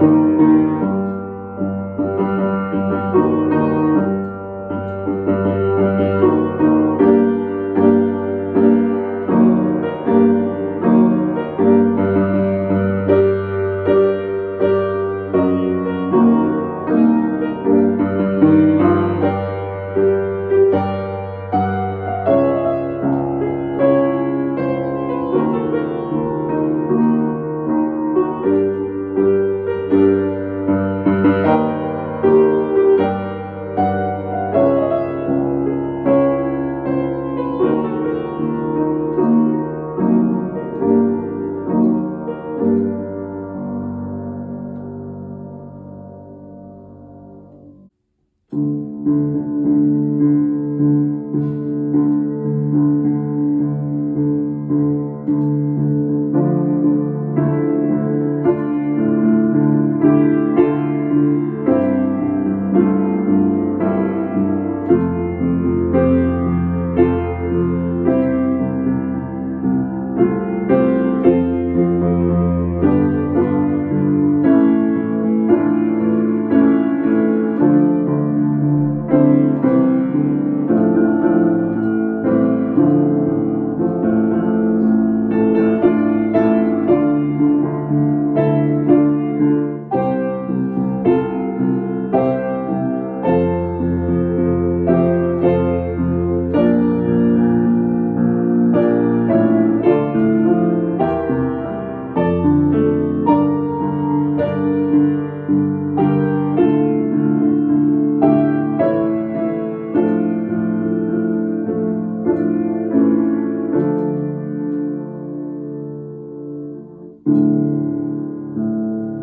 Música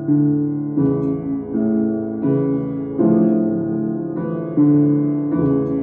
Thank you.